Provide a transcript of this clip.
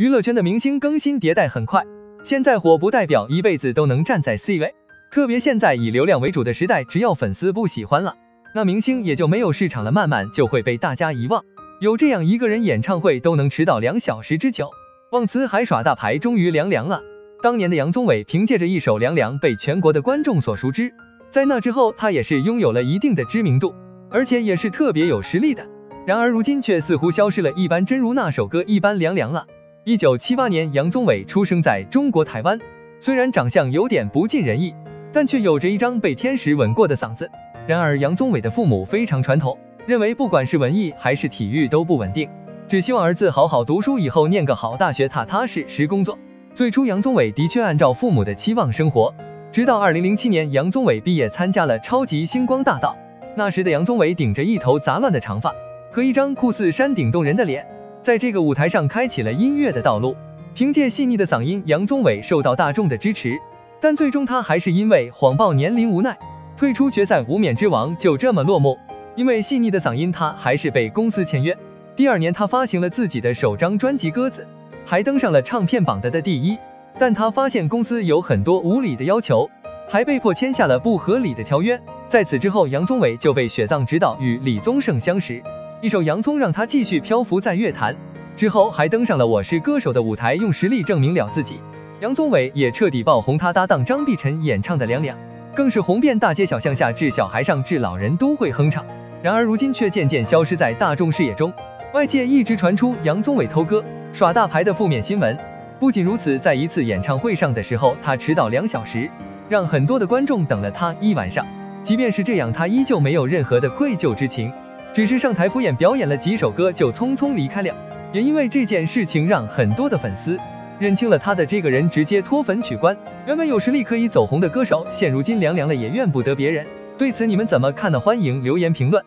娱乐圈的明星更新迭代很快，现在火不代表一辈子都能站在 C 位，特别现在以流量为主的时代，只要粉丝不喜欢了，那明星也就没有市场了，慢慢就会被大家遗忘。有这样一个人，演唱会都能迟到两小时之久，忘词还耍大牌，终于凉凉了。当年的杨宗纬凭借着一首《凉凉》被全国的观众所熟知，在那之后，他也是拥有了一定的知名度，而且也是特别有实力的。然而如今却似乎消失了一般，真如那首歌一般凉凉了。一九七八年，杨宗纬出生在中国台湾。虽然长相有点不尽人意，但却有着一张被天使吻过的嗓子。然而，杨宗纬的父母非常传统，认为不管是文艺还是体育都不稳定，只希望儿子好好读书，以后念个好大学，踏踏实实工作。最初，杨宗纬的确按照父母的期望生活。直到二零零七年，杨宗纬毕业参加了《超级星光大道》，那时的杨宗纬顶着一头杂乱的长发和一张酷似山顶洞人的脸。在这个舞台上开启了音乐的道路，凭借细腻的嗓音，杨宗纬受到大众的支持，但最终他还是因为谎报年龄无奈退出决赛，无冕之王就这么落幕。因为细腻的嗓音，他还是被公司签约。第二年，他发行了自己的首张专辑《鸽子》，还登上了唱片榜的的第一。但他发现公司有很多无理的要求，还被迫签下了不合理的条约。在此之后，杨宗纬就被雪藏指导与李宗盛相识。一首《洋葱》让他继续漂浮在乐坛，之后还登上了《我是歌手》的舞台，用实力证明了自己。杨宗纬也彻底爆红，他搭档张碧晨演唱的《凉凉》更是红遍大街小巷，下至小孩上至老人都会哼唱。然而如今却渐渐消失在大众视野中，外界一直传出杨宗纬偷歌、耍大牌的负面新闻。不仅如此，在一次演唱会上的时候，他迟到两小时，让很多的观众等了他一晚上。即便是这样，他依旧没有任何的愧疚之情。只是上台敷衍表演了几首歌就匆匆离开了，也因为这件事情让很多的粉丝认清了他的这个人，直接脱粉取关。原本有实力可以走红的歌手，现如今凉凉了，也怨不得别人。对此你们怎么看呢？欢迎留言评论。